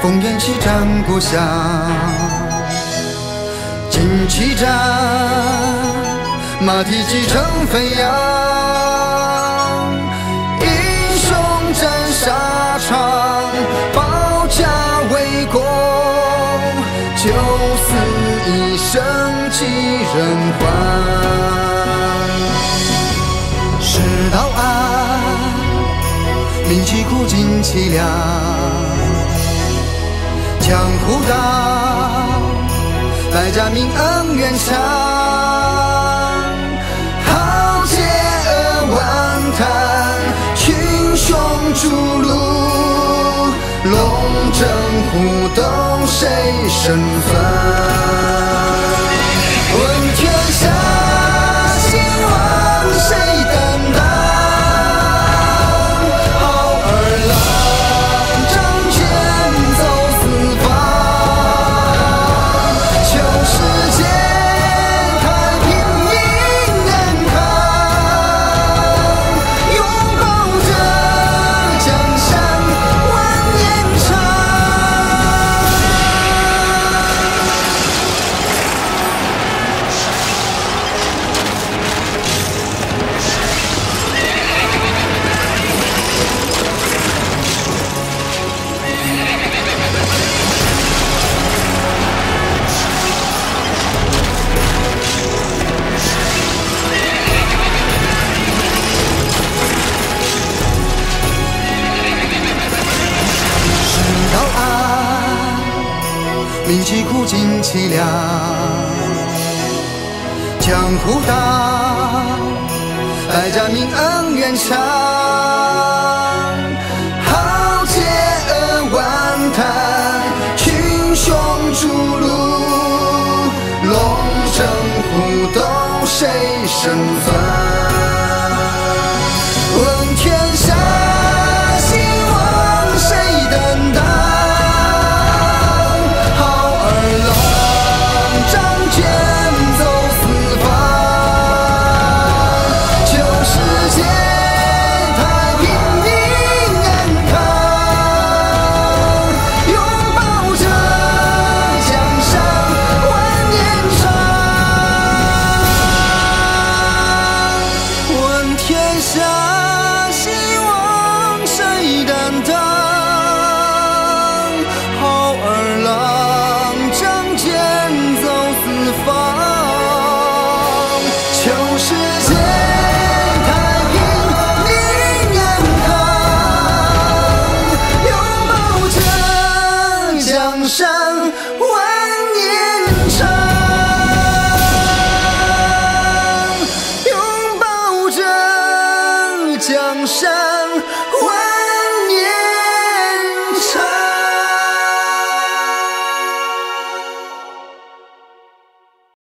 烽烟起战鼓响，旌旗战，马蹄疾尘飞扬，英雄战沙场，保家卫国，九死一生几人还？世道暗，民疾苦尽凄凉。江湖道，百家名恩怨长，豪杰扼腕叹，群雄逐鹿，龙争虎斗，谁胜分？民疾苦尽凄凉，江湖道，百家名恩怨长，豪杰扼腕叹，群雄逐鹿，龙争虎斗，谁胜算？